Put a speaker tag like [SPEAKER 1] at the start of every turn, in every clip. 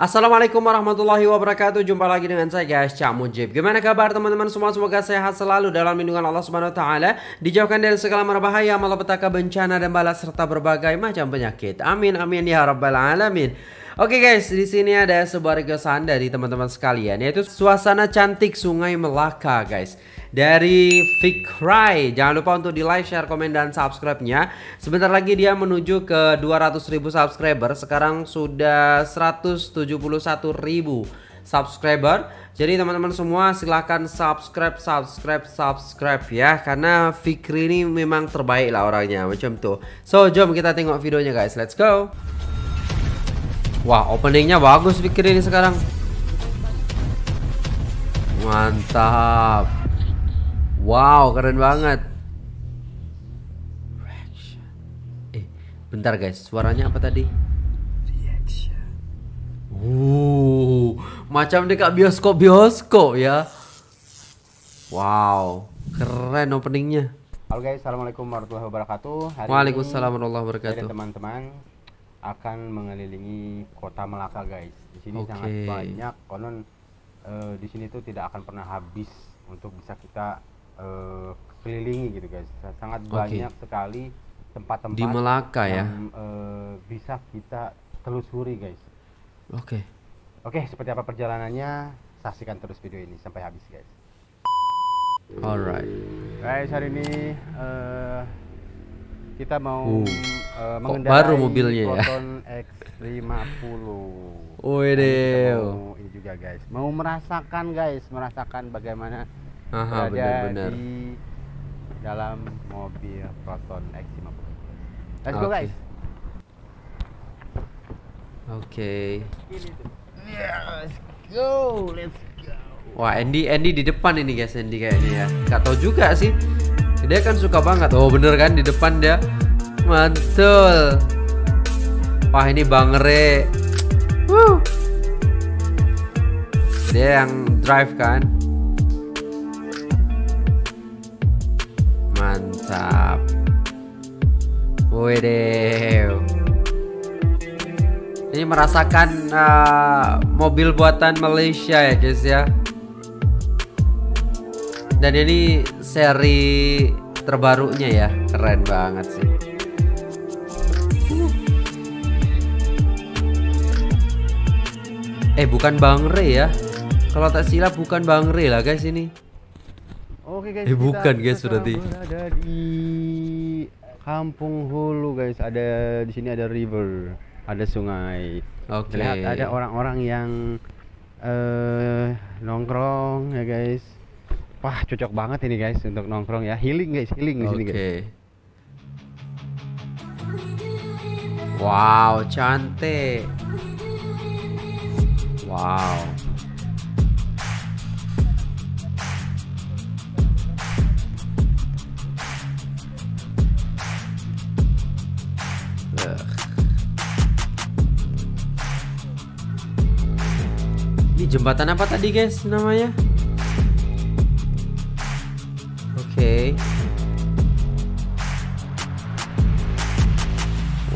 [SPEAKER 1] Assalamualaikum warahmatullahi wabarakatuh. Jumpa lagi dengan saya guys Cak Mujib. Gimana kabar teman-teman? Semua Semoga sehat selalu dalam lindungan Allah Subhanahu Wa Taala. Dijauhkan dari segala berbahaya Malapetaka bencana dan balas Serta berbagai macam penyakit. Amin amin ya rabbal alamin Oke guys, di sini ada sebuah requestan dari teman-teman sekalian yaitu suasana cantik Sungai Melaka guys dari Fikrai. Jangan lupa untuk di like, share, komen dan subscribe-nya. Sebentar lagi dia menuju ke 200.000 subscriber. Sekarang sudah 171.000 subscriber. Jadi teman-teman semua silahkan subscribe, subscribe, subscribe ya Karena Fikri ini memang terbaik lah orangnya macam tuh So jom kita tengok videonya guys, let's go Wah, openingnya bagus pikir ini sekarang. Mantap. Wow, keren banget. Eh, bentar guys, suaranya apa tadi? Uh, macam dekat bioskop-bioskop ya. Wow, keren openingnya.
[SPEAKER 2] Halo guys, assalamualaikum warahmatullahi wabarakatuh.
[SPEAKER 1] Hari Waalaikumsalam warahmatullahi wabarakatuh.
[SPEAKER 2] Teman-teman, akan mengelilingi kota Melaka guys. Di sini
[SPEAKER 1] okay.
[SPEAKER 2] sangat banyak konon uh, di sini tuh tidak akan pernah habis untuk bisa kita uh, kelilingi gitu guys. Sangat okay. banyak sekali tempat-tempat
[SPEAKER 1] di Melaka
[SPEAKER 2] ya?
[SPEAKER 1] yang,
[SPEAKER 2] ya uh, bisa kita telusuri guys.
[SPEAKER 1] Oke. Okay.
[SPEAKER 2] Oke, okay, seperti apa perjalanannya? Saksikan terus video ini sampai habis guys.
[SPEAKER 1] Alright.
[SPEAKER 2] Guys, hari ini uh, kita mau
[SPEAKER 1] uh,
[SPEAKER 2] uh,
[SPEAKER 1] mengendarai baru mobilnya ya?
[SPEAKER 2] X50
[SPEAKER 1] Wih deh
[SPEAKER 2] ini juga guys. Mau merasakan guys. Merasakan bagaimana
[SPEAKER 1] Aha,
[SPEAKER 2] berada
[SPEAKER 1] bener, bener.
[SPEAKER 2] di dalam mobil Proton X50 let's go guys.
[SPEAKER 1] Oke. Okay.
[SPEAKER 2] let's go. Let's go.
[SPEAKER 1] Wah Andy Andy di depan ini guys Andy kayaknya ya. Gak tau juga sih dia kan suka banget. Oh bener kan? Di depan dia. Mantul. Wah ini bangere Woo. dia yang drive kan? Mantap. Wede. Ini merasakan uh, mobil buatan Malaysia ya guys ya. Dan ini seri terbarunya ya, keren banget sih. Eh bukan Bang Re ya? Kalau tak silap bukan Bang Re lah guys ini.
[SPEAKER 2] Oke guys.
[SPEAKER 1] Eh bukan guys berarti.
[SPEAKER 2] Ada di Kampung Hulu guys. Ada di sini ada river, ada sungai.
[SPEAKER 1] Oke. Okay.
[SPEAKER 2] Lihat ada orang-orang yang uh, nongkrong ya guys. Wah cocok banget ini guys untuk nongkrong ya healing guys healing di sini guys.
[SPEAKER 1] Wow cantik. Wow. Ini jembatan apa tadi guys namanya? Okay.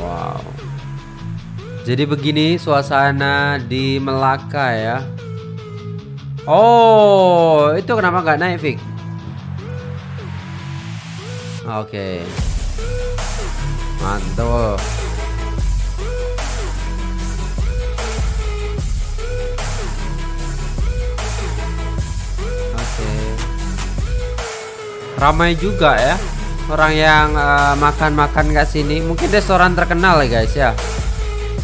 [SPEAKER 1] Wow. Jadi begini suasana di Melaka ya. Oh, itu kenapa nggak naik, Vic? Oke. Okay. Mantul. Ramai juga ya. Orang yang uh, makan-makan uh, ke sini. Mungkin restoran terkenal ya guys ya.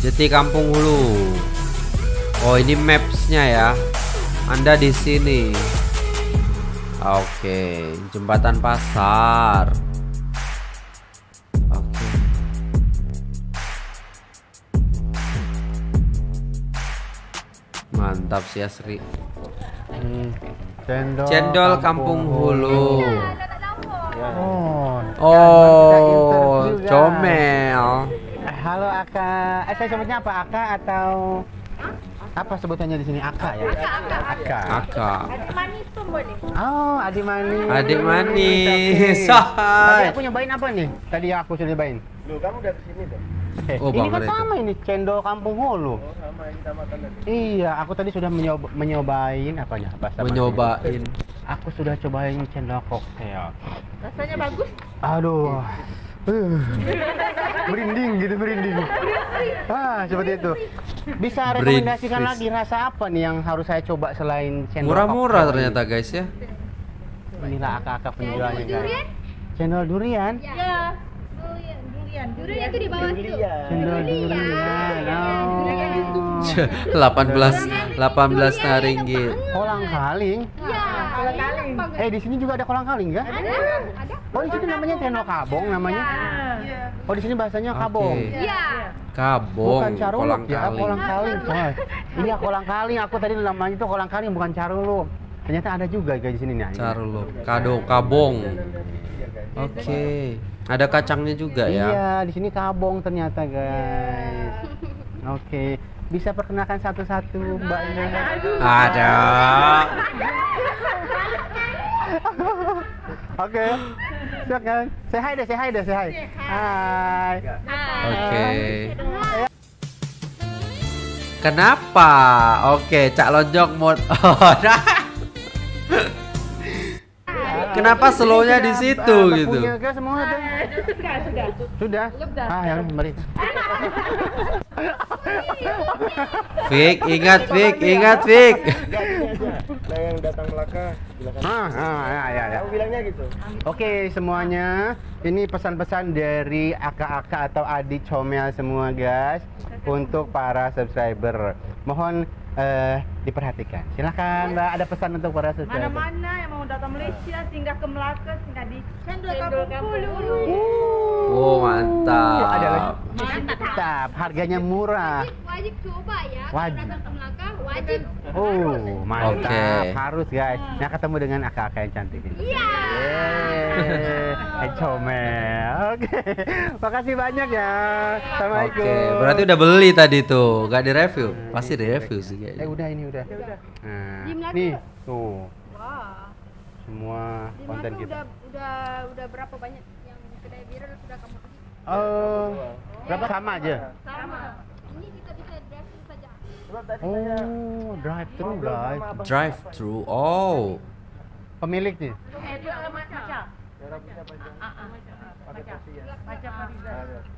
[SPEAKER 1] Jati Kampung Hulu. Oh ini mapsnya ya. Anda di sini. Oke jembatan pasar. Oke. Mantap sih Asri.
[SPEAKER 2] Hmm, cendol,
[SPEAKER 1] cendol Kampung, Kampung Hulu, Hulu.
[SPEAKER 2] Oh.
[SPEAKER 1] Oh, comel.
[SPEAKER 2] Halo Aka. Eh saya sebutnya apa? Aka atau apa sebutannya di sini? Aka ya.
[SPEAKER 1] Aka. Aka.
[SPEAKER 3] Adik manis boleh.
[SPEAKER 2] Oh, adik manis.
[SPEAKER 1] Adik manis.
[SPEAKER 2] Tadi aku nyobain apa nih? Tadi aku sudah nyobain.
[SPEAKER 4] Lu kamu udah ke sini tuh?
[SPEAKER 2] Eh,
[SPEAKER 1] Oh,
[SPEAKER 2] ini kan sama ini cendol kampung Hulu. Iya, aku tadi sudah menyoba, menyobain apanya bahasa
[SPEAKER 1] Menyobain.
[SPEAKER 2] Aku sudah cobain cendol koktail.
[SPEAKER 3] Rasanya bagus?
[SPEAKER 2] Aduh. Uh, merinding gitu merinding. Ah, seperti itu. Bisa
[SPEAKER 1] Brain
[SPEAKER 2] rekomendasikan
[SPEAKER 1] freeze.
[SPEAKER 2] lagi rasa apa nih yang harus saya coba selain cendol
[SPEAKER 1] Murah-murah ternyata guys ya.
[SPEAKER 2] ini? Inilah akak-akak penjualnya guys.
[SPEAKER 3] durian?
[SPEAKER 2] Cendol durian.
[SPEAKER 3] Ya. Durian, durian. Durian itu di bawah situ.
[SPEAKER 2] Cendol durian. Oh.
[SPEAKER 1] 18 18 ringgit.
[SPEAKER 2] Kolang kaling.
[SPEAKER 3] Ya. Kolang kaling.
[SPEAKER 2] Eh di sini juga ada kolang kaling kan?
[SPEAKER 3] Ada. Ada.
[SPEAKER 2] Oh di sini namanya cendol kabong namanya. Oh di sini bahasanya kabong.
[SPEAKER 3] Iya.
[SPEAKER 1] Kabong,
[SPEAKER 2] Bukan caruluk
[SPEAKER 1] kolang
[SPEAKER 2] ya,
[SPEAKER 1] kaling.
[SPEAKER 2] kolang kaling. Oh, iya kolang kaling. Aku tadi namanya itu kolang kaling bukan caruluk. Ternyata ada juga guys di sini nih.
[SPEAKER 1] Caruluk, kado, kabong. Oke. Ada kacangnya juga ya.
[SPEAKER 2] Iya, di sini kabong ternyata guys. Oke, bisa perkenalkan satu-satu mbaknya.
[SPEAKER 1] Ada.
[SPEAKER 2] Oke, silakan. Say hi deh, say hi deh, say hi. Hai.
[SPEAKER 1] Oke. Kenapa? Oke, Cak Lonjong mod. Oh, nah. Kenapa slownya di situ
[SPEAKER 2] Ah,
[SPEAKER 1] gitu?
[SPEAKER 2] Punya ke semua ada? Sudah, sudah. Ah, yang mari.
[SPEAKER 1] Fik, ingat Fik, ingat Fik.
[SPEAKER 4] Nah yang datang Melaka bilang
[SPEAKER 2] Ah, ah, ya, ya, ya.
[SPEAKER 4] Aku bilangnya gitu.
[SPEAKER 2] Oke semuanya, ini pesan-pesan dari akak-akak atau adik comel semua guys untuk para subscriber. Mohon eh, diperhatikan. Silakan Mbak, ada pesan untuk para subscriber.
[SPEAKER 5] Mana-mana yang mau datang Malaysia singgah ke Melaka singgah di
[SPEAKER 3] Cendol kampung Hulu.
[SPEAKER 1] Oh, mantap.
[SPEAKER 2] Ada lagi. Mantap, harganya murah.
[SPEAKER 3] Wajib, wajib coba ya.
[SPEAKER 2] Wajib.
[SPEAKER 3] Kalau datang ke Melaka, wajib.
[SPEAKER 2] Oh, mantap.
[SPEAKER 1] Oke.
[SPEAKER 2] Harus guys. Nah, ketemu dengan akak-akak yang cantik ini.
[SPEAKER 3] Iya.
[SPEAKER 2] Yeay, eh, comel. Oke, makasih banyak ya. Assalamualaikum.
[SPEAKER 1] Oke, berarti udah beli tadi tuh, gak direview? Pasti direview sih
[SPEAKER 2] Eh
[SPEAKER 1] kayaknya.
[SPEAKER 2] udah ini udah. Nah,
[SPEAKER 3] Di Melaka
[SPEAKER 2] nih
[SPEAKER 3] udah?
[SPEAKER 2] tuh
[SPEAKER 5] Wah.
[SPEAKER 2] semua
[SPEAKER 3] Di
[SPEAKER 2] konten kita.
[SPEAKER 3] udah udah udah berapa banyak yang kedai viral sudah kamu pergi?
[SPEAKER 2] Oh, berapa sama aja?
[SPEAKER 3] Sama. Ini kita bisa drive saja.
[SPEAKER 2] Oh, drive thru guys.
[SPEAKER 1] Drive thru. Oh.
[SPEAKER 2] Pemilik nih.
[SPEAKER 5] Itu macam.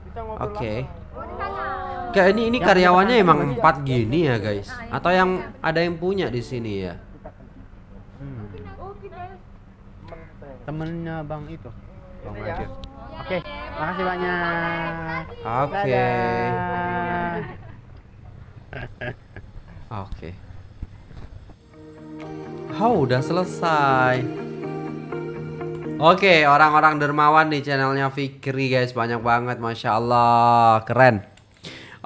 [SPEAKER 4] Kita ngobrol
[SPEAKER 1] Oke.
[SPEAKER 3] Oh.
[SPEAKER 1] Kayak ini ini karyawannya emang empat gini ya guys? Atau yang ada yang punya di sini ya?
[SPEAKER 2] Hmm.
[SPEAKER 3] Oh.
[SPEAKER 2] Temennya Bang itu. Bang Wajib. Oke, makasih banyak.
[SPEAKER 1] Oke.
[SPEAKER 2] Dadah.
[SPEAKER 1] Oke. Oh, udah selesai. Oke, orang-orang dermawan nih channelnya Fikri guys, banyak banget, masya Allah, keren.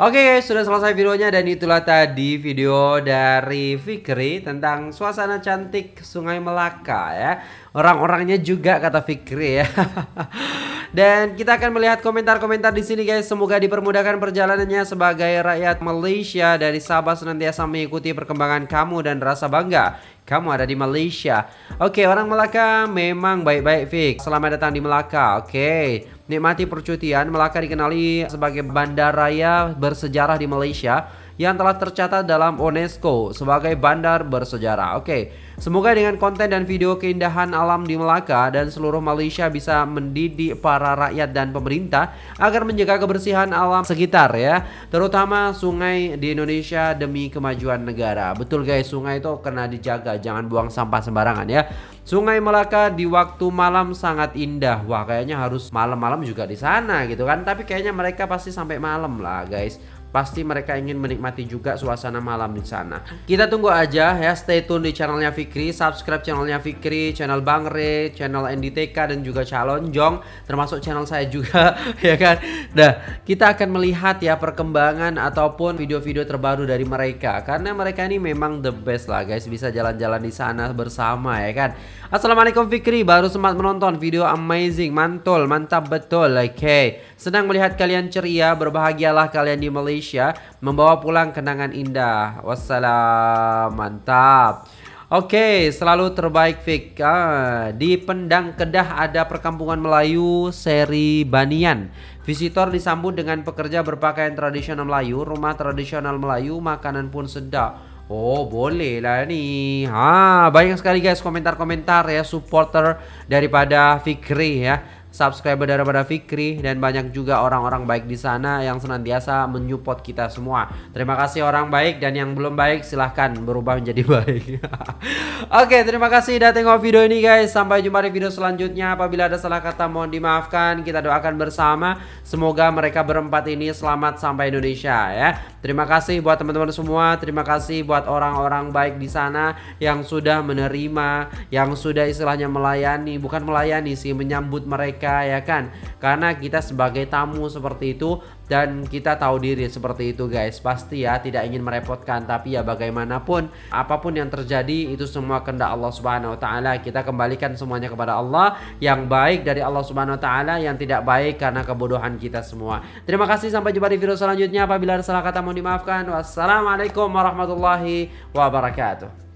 [SPEAKER 1] Oke guys, sudah selesai videonya dan itulah tadi video dari Fikri tentang suasana cantik Sungai Melaka ya. Orang-orangnya juga kata Fikri ya. dan kita akan melihat komentar-komentar di sini guys. Semoga dipermudahkan perjalanannya sebagai rakyat Malaysia dari Sabah senantiasa mengikuti perkembangan kamu dan rasa bangga kamu ada di Malaysia. Oke, orang Melaka memang baik-baik Fik. Selamat datang di Melaka. Oke. Nikmati percutian. Melaka dikenali sebagai bandaraya bersejarah di Malaysia yang telah tercatat dalam UNESCO sebagai bandar bersejarah. Oke. Semoga dengan konten dan video keindahan alam di Melaka dan seluruh Malaysia bisa mendidik para rakyat dan pemerintah agar menjaga kebersihan alam sekitar ya, terutama sungai di Indonesia demi kemajuan negara. Betul guys, sungai itu kena dijaga, jangan buang sampah sembarangan ya. Sungai Melaka di waktu malam sangat indah. Wah, kayaknya harus malam-malam juga di sana gitu kan. Tapi kayaknya mereka pasti sampai malam lah, guys. Pasti mereka ingin menikmati juga suasana malam di sana. Kita tunggu aja ya, stay tune di channelnya Fikri, subscribe channelnya Fikri, channel Bang Re, channel NDTK dan juga Calon Jong, termasuk channel saya juga, ya kan. Nah, kita akan melihat ya perkembangan ataupun video-video terbaru dari mereka, karena mereka ini memang the best lah guys, bisa jalan-jalan di sana bersama ya kan. Assalamualaikum Fikri, baru sempat menonton video amazing, mantul, mantap betul, oke. Senang melihat kalian ceria, berbahagialah kalian di Malaysia, membawa pulang kenangan indah. Wassalam, mantap. Oke, selalu terbaik Fik. Ah, di Pendang Kedah ada perkampungan Melayu seri Banian. Visitor disambut dengan pekerja berpakaian tradisional Melayu, rumah tradisional Melayu, makanan pun sedap. Oh boleh lah nih ha, Banyak sekali guys komentar-komentar ya Supporter daripada Fikri ya subscriber daripada Fikri dan banyak juga orang-orang baik di sana yang senantiasa menyupport kita semua. Terima kasih orang baik dan yang belum baik silahkan berubah menjadi baik. Oke, terima kasih sudah tengok video ini guys. Sampai jumpa di video selanjutnya. Apabila ada salah kata mohon dimaafkan. Kita doakan bersama semoga mereka berempat ini selamat sampai Indonesia ya. Terima kasih buat teman-teman semua. Terima kasih buat orang-orang baik di sana yang sudah menerima, yang sudah istilahnya melayani, bukan melayani sih, menyambut mereka mereka ya kan? Karena kita sebagai tamu seperti itu dan kita tahu diri seperti itu guys. Pasti ya tidak ingin merepotkan. Tapi ya bagaimanapun apa pun yang terjadi itu semua kehendak Allah Subhanahu wa taala. Kita kembalikan semuanya kepada Allah yang baik dari Allah Subhanahu wa taala yang tidak baik karena kebodohan kita semua. Terima kasih sampai jumpa di video selanjutnya. Apabila ada salah kata mohon dimaafkan. Wassalamualaikum warahmatullahi wabarakatuh